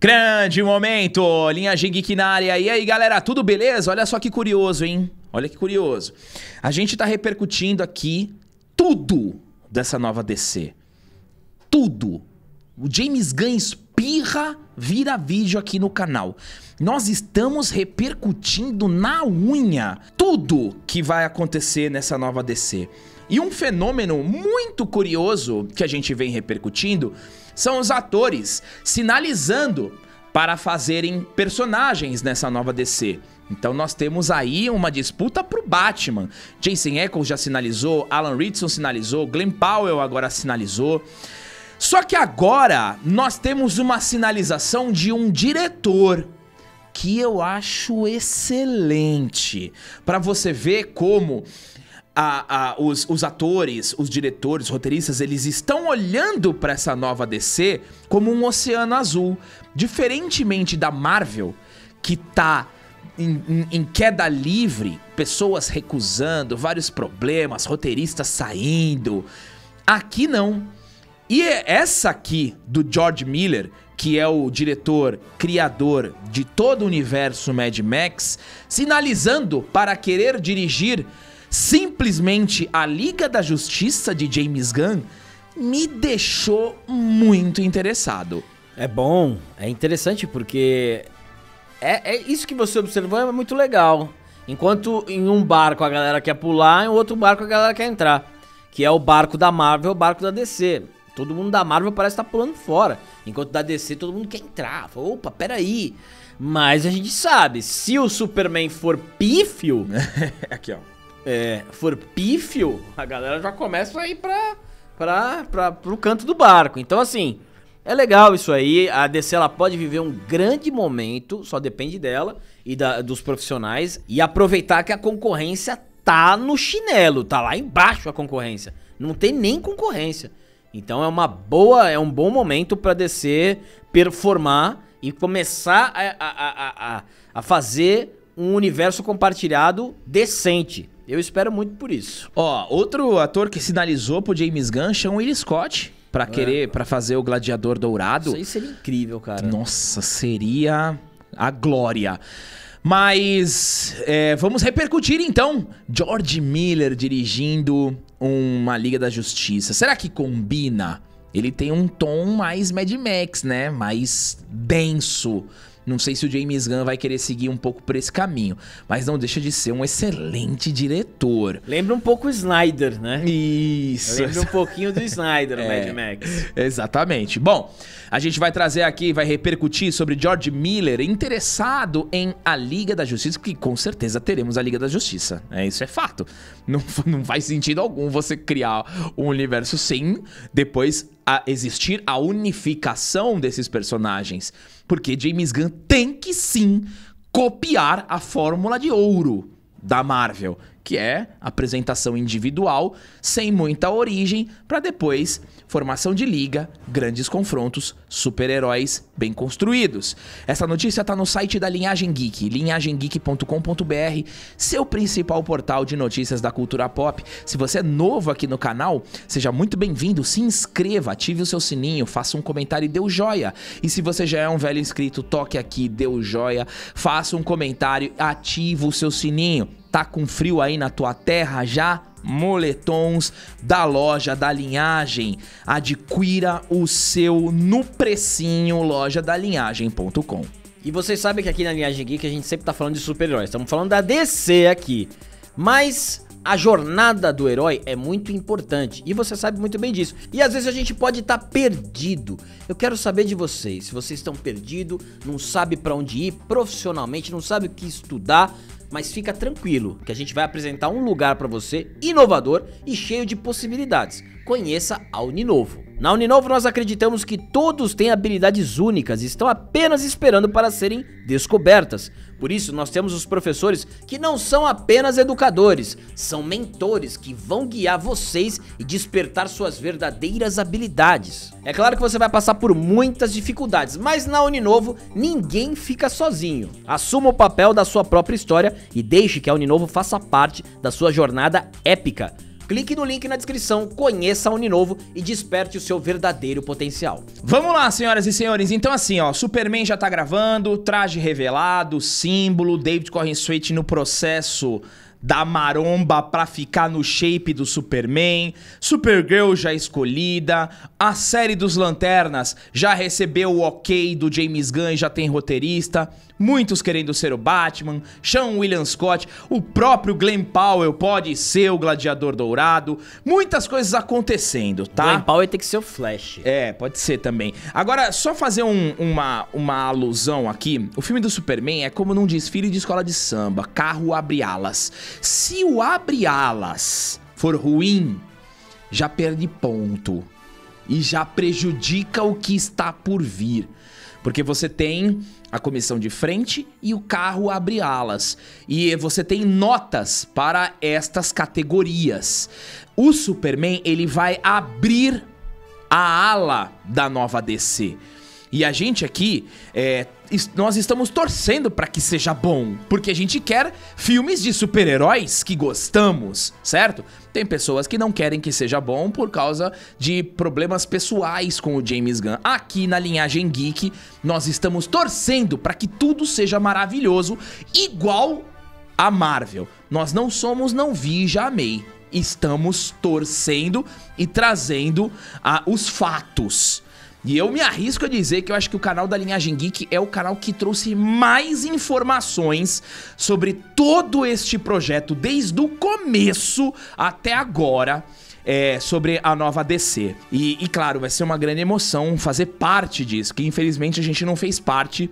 Grande momento, linha Geek na área. E aí, galera, tudo beleza? Olha só que curioso, hein? Olha que curioso. A gente tá repercutindo aqui tudo dessa nova DC. Tudo. O James Gunn espirra, vira vídeo aqui no canal. Nós estamos repercutindo na unha tudo que vai acontecer nessa nova DC. E um fenômeno muito curioso que a gente vem repercutindo são os atores sinalizando para fazerem personagens nessa nova DC. Então nós temos aí uma disputa pro Batman. Jason Ackles já sinalizou, Alan Ritson sinalizou, Glenn Powell agora sinalizou. Só que agora nós temos uma sinalização de um diretor que eu acho excelente. Para você ver como a, a, os, os, atores, os diretores, os roteiristas, eles estão olhando para essa nova DC como um oceano azul. Diferentemente da Marvel, que tá em, em, em, queda livre, pessoas recusando, vários problemas, roteiristas saindo. Aqui não. E é essa aqui do George Miller, que é o diretor, criador de todo o universo Mad Max, sinalizando para querer dirigir simplesmente a Liga da Justiça de James Gunn me deixou muito interessado. É bom, é interessante porque é, é isso que você observou é muito legal. Enquanto em um barco a galera quer pular, em outro barco a galera quer entrar. Que é o barco da Marvel, o barco da DC. Todo mundo da Marvel parece estar tá pulando fora. Enquanto da DC todo mundo quer entrar. Fala, Opa, peraí. Mas a gente sabe, se o Superman for pífio. Aqui, ó é, for pífio, a galera já começa a ir pra, pra, pra, pro canto do barco. Então, assim, é legal isso aí. A DC ela pode viver um grande momento, só depende dela e da, dos profissionais. E aproveitar que a concorrência tá no chinelo, tá lá embaixo a concorrência. Não tem nem concorrência. Então é uma boa, é um bom momento para DC performar e começar a, a, a, a fazer um universo compartilhado decente. Eu espero muito por isso. Ó, outro ator que sinalizou pro James Gunn chama o Will Scott para é. querer para fazer o Gladiador Dourado. Isso aí seria incrível, cara. Nossa, seria a glória. Mas é, vamos repercutir então. George Miller dirigindo uma Liga da Justiça. Será que combina? Ele tem um tom mais Mad Max, né? Mais denso. Não sei se o James Gunn vai querer seguir um pouco por esse caminho, mas não deixa de ser um excelente diretor. Lembra um pouco o Snyder, né? Isso. Lembra um pouquinho do Snyder, é, Mad Max. Exatamente. Bom, a gente vai trazer aqui, vai repercutir sobre George Miller interessado em a Liga da Justiça, porque com certeza teremos a Liga da Justiça. É, isso é fato. Não, não faz sentido algum você criar um universo sem depois a existir a unificação desses personagens. Porque James Gunn tem que sim copiar a fórmula de ouro da Marvel, que é apresentação individual sem muita origem para depois formação de liga, grandes confrontos, super-heróis bem construídos. Essa notícia está no site da Linhagem Geek, linhagemgeek.com.br, seu principal portal de notícias da cultura pop. Se você é novo aqui no canal, seja muito bem-vindo, se inscreva, ative o seu sininho, faça um comentário e dê o joia. E se você já é um velho inscrito, toque aqui, dê o joia, faça um comentário, ative o seu sininho. Tá com frio aí na tua terra já? Moletons da loja da linhagem. Adquira o seu no precinho loja da linhagem.com. E vocês sabem que aqui na Linhagem Geek a gente sempre tá falando de super-heróis. Estamos falando da DC aqui. Mas a jornada do herói é muito importante e você sabe muito bem disso. E às vezes a gente pode estar tá perdido. Eu quero saber de vocês, se vocês estão perdidos, não sabe para onde ir profissionalmente, não sabe o que estudar, mas fica tranquilo que a gente vai apresentar um lugar para você inovador e cheio de possibilidades. Conheça a Uninovo. Na Uninovo nós acreditamos que todos têm habilidades únicas e estão apenas esperando para serem descobertas. Por isso, nós temos os professores que não são apenas educadores, são mentores que vão guiar vocês e despertar suas verdadeiras habilidades. É claro que você vai passar por muitas dificuldades, mas na Uninovo ninguém fica sozinho. Assuma o papel da sua própria história e deixe que a Uninovo faça parte da sua jornada épica. Clique no link na descrição, conheça a Uninovo e desperte o seu verdadeiro potencial. Vamos lá, senhoras e senhores. Então, assim, ó, Superman já tá gravando, traje revelado, símbolo, David Corenswet no processo da maromba pra ficar no shape do Superman, Supergirl já escolhida, a série dos Lanternas já recebeu o ok do James Gunn e já tem roteirista, muitos querendo ser o Batman, Sean William Scott, o próprio Glenn Powell pode ser o Gladiador Dourado, muitas coisas acontecendo, tá? Glenn Powell tem que ser o Flash. É, pode ser também. Agora, só fazer um- uma, uma alusão aqui. O filme do Superman é como num desfile de escola de samba. Carro abre alas. Se o abre alas for ruim, já perde ponto. E já prejudica o que está por vir. Porque você tem a comissão de frente e o carro abre alas. E você tem notas para estas categorias. O Superman, ele vai abrir a ala da nova DC. E a gente aqui, é, nós estamos torcendo para que seja bom, porque a gente quer filmes de super-heróis que gostamos, certo? Tem pessoas que não querem que seja bom por causa de problemas pessoais com o James Gunn. Aqui na linhagem geek, nós estamos torcendo para que tudo seja maravilhoso, igual a Marvel. Nós não somos não vi já amei. Estamos torcendo e trazendo ah, os fatos. E eu me arrisco a dizer que eu acho que o canal da Linhagem Geek é o canal que trouxe mais informações sobre todo este projeto, desde o começo até agora. é, sobre a nova DC. E, e claro, vai ser uma grande emoção fazer parte disso, que infelizmente a gente não fez parte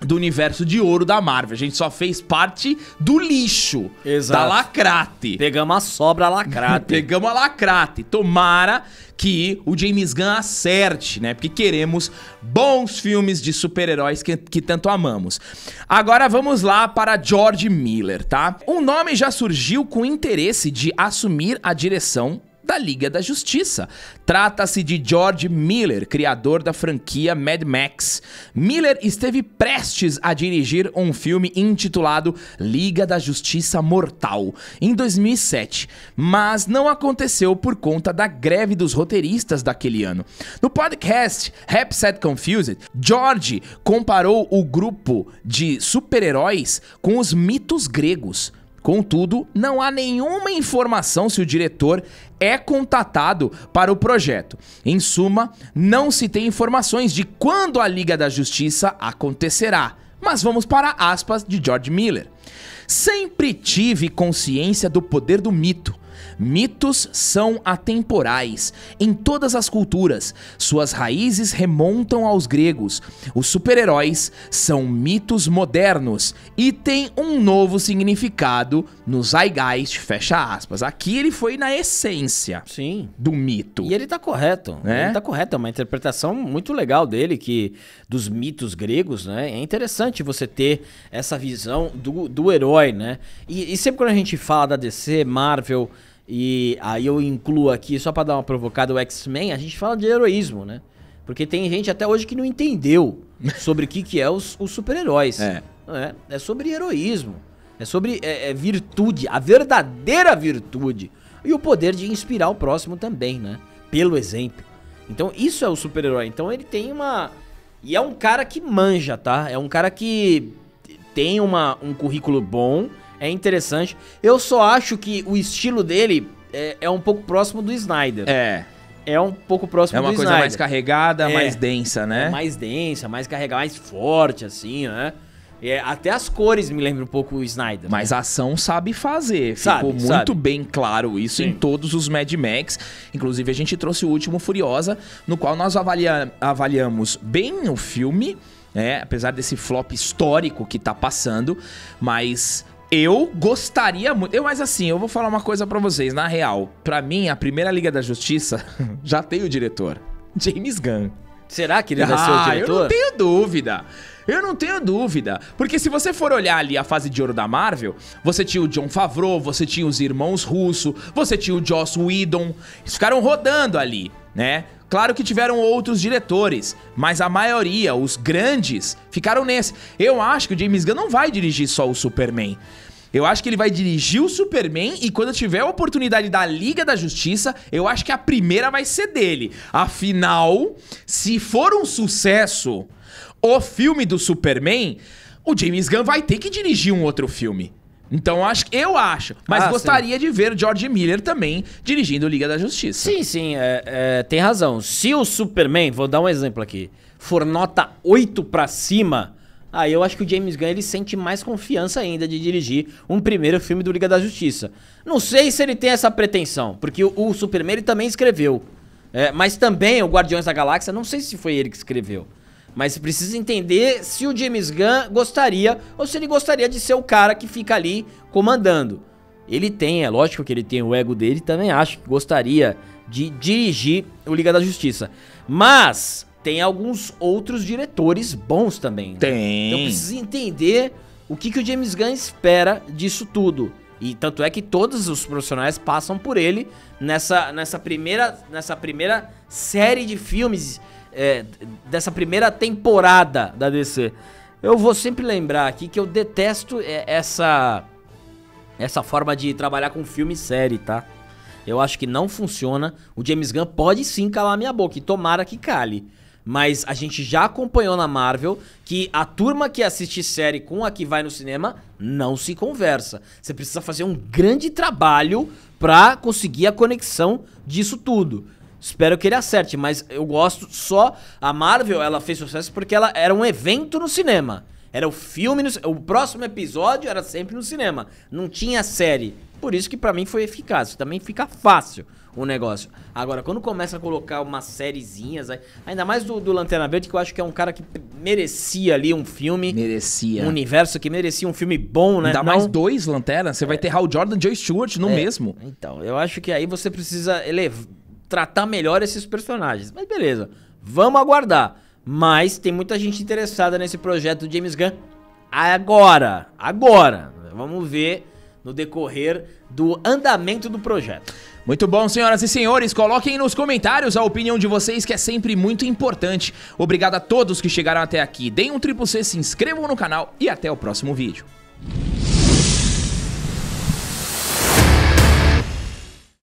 do universo de ouro da Marvel. A gente só fez parte do lixo. Exato. Da lacrate. Pegamos a sobra lacrada. Pegamos a lacrate. Tomara que o James Gunn acerte, né? Porque queremos bons filmes de super-heróis que, que tanto amamos. Agora vamos lá para George Miller, tá? Um nome já surgiu com interesse de assumir a direção da Liga da Justiça. Trata-se de George Miller, criador da franquia Mad Max. Miller esteve prestes a dirigir um filme intitulado Liga da Justiça Mortal em 2007, mas não aconteceu por conta da greve dos roteiristas daquele ano. No podcast Rap Set Confused, George comparou o grupo de super-heróis com os mitos gregos. Contudo, não há nenhuma informação se o diretor é contatado para o projeto. Em suma, não se tem informações de quando a Liga da Justiça acontecerá. Mas vamos para aspas de George Miller. Sempre tive consciência do poder do mito. Mitos são atemporais em todas as culturas. Suas raízes remontam aos gregos. Os super-heróis são mitos modernos e têm um novo significado no Zeitgeist, fecha aspas. Aqui ele foi na essência Sim. do mito. E ele tá correto. É? Ele tá correto. É uma interpretação muito legal dele, que dos mitos gregos, né? É interessante você ter essa visão do, do herói, né? E, e sempre quando a gente fala da DC, Marvel, e aí eu incluo aqui, só pra dar uma provocada, o X-Men, a gente fala de heroísmo, né? Porque tem gente até hoje que não entendeu sobre o que, que é os, os super-heróis. É. É, é sobre heroísmo. É sobre é, é virtude, a verdadeira virtude. E o poder de inspirar o próximo também, né? Pelo exemplo. Então, isso é o super-herói. Então, ele tem uma. E é um cara que manja, tá? É um cara que tem uma, um currículo bom, é interessante. Eu só acho que o estilo dele é, é um pouco próximo do Snyder. É, É, um pouco próximo é uma do coisa Snyder. mais carregada, É. mais densa, né? É mais densa, mais carregada, mais forte, assim, né? É, até as cores me lembram um pouco o Snyder. né? Mas a ação sabe fazer. Sabe, Ficou muito sabe. bem claro isso em Sim. todos os Mad Max. Inclusive, a gente trouxe o último Furiosa, no qual nós avalia- avaliamos bem o filme, né? Apesar desse flop histórico que tá passando. Mas eu gostaria muito. Eu, mas assim, eu vou falar uma coisa pra vocês, na real. Pra mim, a primeira Liga da Justiça já tem o diretor. James Gunn. Será que ele vai ser o Ah, diretor? Eu não tenho dúvida. Eu não tenho dúvida. Porque se você for olhar ali a fase de ouro da Marvel, você tinha o John Favreau, você tinha os irmãos Russo, você tinha o Joss Whedon. Eles ficaram rodando ali, né? Claro que tiveram outros diretores, mas a maioria, os grandes, ficaram nesse. Eu acho que o James Gunn não vai dirigir só o Superman. Eu acho que ele vai dirigir o Superman e quando tiver a oportunidade da Liga da Justiça, eu acho que a primeira vai ser dele. Afinal, se for um sucesso o filme do Superman, o James Gunn vai ter que dirigir um outro filme. Então acho, eu acho. Mas Ah, gostaria de ver George Miller também dirigindo Liga da Justiça. Sim, sim, é, é, tem razão. Se o Superman, vou dar um exemplo aqui, for nota 8 pra cima, aí eu acho que o James Gunn ele sente mais confiança ainda de dirigir um primeiro filme do Liga da Justiça. Não sei se ele tem essa pretensão, porque o, o Superman ele também escreveu. É, mas também o Guardiões da Galáxia, não sei se foi ele que escreveu. Mas precisa entender se o James Gunn gostaria ou se ele gostaria de ser o cara que fica ali comandando. Ele tem, é lógico que ele tem o ego dele, também acho que gostaria de dirigir o Liga da Justiça. Mas tem alguns outros diretores bons também. Tem. Então precisa entender o que, que o James Gunn espera disso tudo. E tanto é que todos os profissionais passam por ele nessa, nessa, primeira, nessa primeira série de filmes, é, dessa primeira temporada da DC. Eu vou sempre lembrar aqui que eu detesto é, essa, essa forma de trabalhar com filme e série, tá? Eu acho que não funciona. O James Gunn pode sim calar minha boca e tomara que cale. Mas a gente já acompanhou na Marvel que a turma que assiste série com a que vai no cinema não se conversa. Você precisa fazer um grande trabalho pra conseguir a conexão disso tudo. Espero que ele acerte, mas eu gosto só. A Marvel ela fez sucesso porque ela era um evento no cinema. Era o filme, no, o próximo episódio era sempre no cinema. Não tinha série. Por isso que pra mim foi eficaz. Também fica fácil o negócio. Agora, quando começa a colocar umas sériezinhas, ainda mais do, do Lanterna Verde, que eu acho que é um cara que merecia ali um filme, Merecia. um universo que merecia um filme bom, né? Ainda Não- mais dois lanternas, você vai ter Hal Jordan e Joe Stewart no É, mesmo. Então, eu acho que aí você precisa elev- tratar melhor esses personagens. Mas beleza, vamos aguardar. Mas tem muita gente interessada nesse projeto do James Gunn agora. Agora. Vamos ver no decorrer do andamento do projeto. Muito bom, senhoras e senhores. Coloquem nos comentários a opinião de vocês, que é sempre muito importante. Obrigado a todos que chegaram até aqui. Deem um triplo C, se inscrevam no canal e até o próximo vídeo.